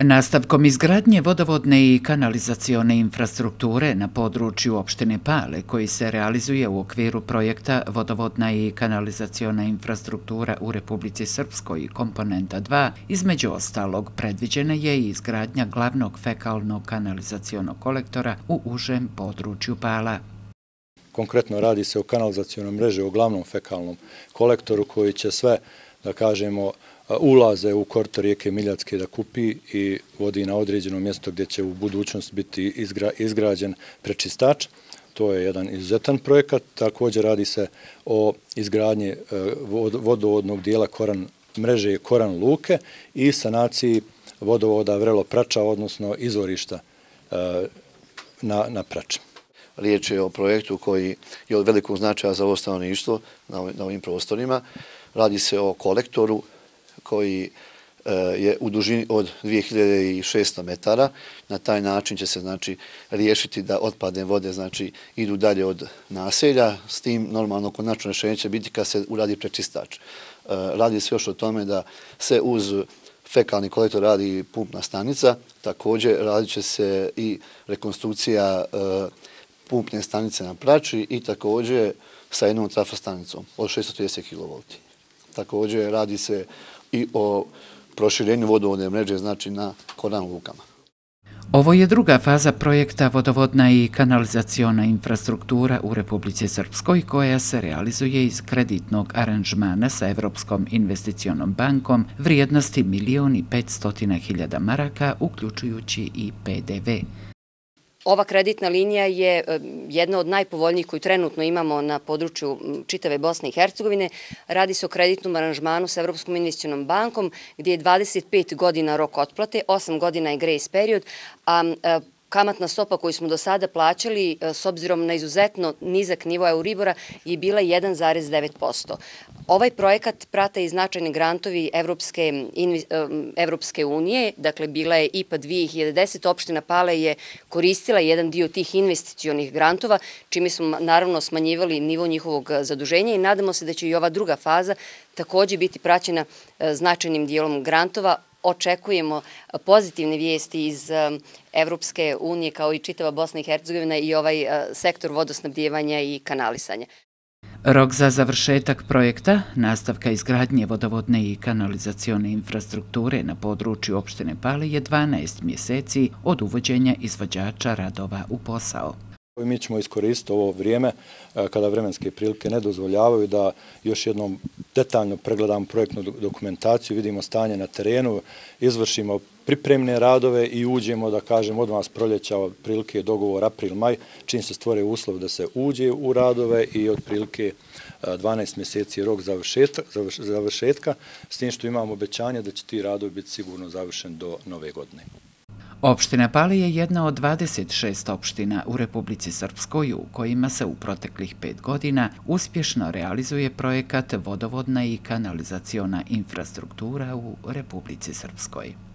Nastavkom izgradnje vodovodne i kanalizacione infrastrukture na području opštine Pale, koji se realizuje u okviru projekta Vodovodna i kanalizaciona infrastruktura u Republici Srpskoj komponenta 2, između ostalog predviđena je i izgradnja glavnog fekalnog kanalizacionog kolektora u užem području Pala. Konkretno radi se o kanalizacionom mreže, o glavnom fekalnom kolektoru koji će sve, da kažemo, ulaze u korto rijeke Miljacke da kupi i vodi na određeno mjesto gdje će u budućnost biti izgrađen prečistač. To je jedan izuzetan projekat. Također radi se o izgradnji e, vodovodnog dijela mreže Koran Luke i sanaciji vodovoda Vrelo Prača, odnosno izvorišta e, na, na Prače. Riječ je o projektu koji je od velikog značaja za ovo stanovništvo na ovim prostorima. Radi se o kolektoru koji e, je u dužini od 2600 metara. Na taj način će se znači, riješiti da otpadne vode znači, idu dalje od naselja. S tim normalno konačno rješenje će biti kad se uradi prečistač. E, radi se još o tome da se uz fekalni kolektor radi pumpna stanica. Također radit će se i rekonstrukcija e, pumpne stanice na prači i također sa jednom trafostanicom od 630 kV. Također radi se i o proširenju vodovodne mreže, znači na Koran Lukama. Ovo je druga faza projekta vodovodna i kanalizaciona infrastruktura u Republici Srpskoj koja se realizuje iz kreditnog aranžmana sa Evropskom investicionom bankom vrijednosti milijoni 500 hiljada maraka, uključujući i PDV. Ova kreditna linija je e, jedna od najpovoljnijih koju trenutno imamo na području čitave Bosne i Hercegovine. Radi se o kreditnom aranžmanu sa Evropskom investicionom bankom gdje je 25 godina rok otplate, 8 godina je grace period, a e, kamatna stopa koju smo do sada plaćali e, s obzirom na izuzetno nizak nivo Euribora je bila 1,9%. Ovaj projekat prata i značajne grantovi Evropske e, Evropske unije, dakle bila je IPA 2010, opština Pale je koristila jedan dio tih investicionih grantova, čime smo naravno smanjivali nivo njihovog e, zaduženja i nadamo se da će i ova druga faza također biti praćena značajnim dijelom grantova, očekujemo pozitivne vijesti iz e, Evropske unije kao i čitava Bosna i Hercegovina i ovaj e, sektor vodosnabdjevanja i kanalisanja. Rok za završetak projekta, nastavka izgradnje vodovodne i kanalizacione infrastrukture na području opštine Pali je 12 mjeseci od uvođenja izvođača radova u posao. Mi ćemo iskoristiti ovo vrijeme e, kada vremenske prilike ne dozvoljavaju da još jednom detaljno pregledamo projektnu dokumentaciju, vidimo stanje na terenu, izvršimo pripremne radove i uđemo, da kažem, od vas proljeća prilike dogovor april-maj, čim se stvore uslov da se uđe u radove i od prilike 12 e, mjeseci rok završetka, s tim što imamo obećanje da će ti radovi biti sigurno završen do nove godine. Opština Pali je jedna od 26 opština u Republici Srpskoj u kojima se u proteklih pet godina uspješno realizuje projekat vodovodna i kanalizaciona infrastruktura u Republici Srpskoj.